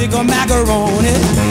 big macaroni.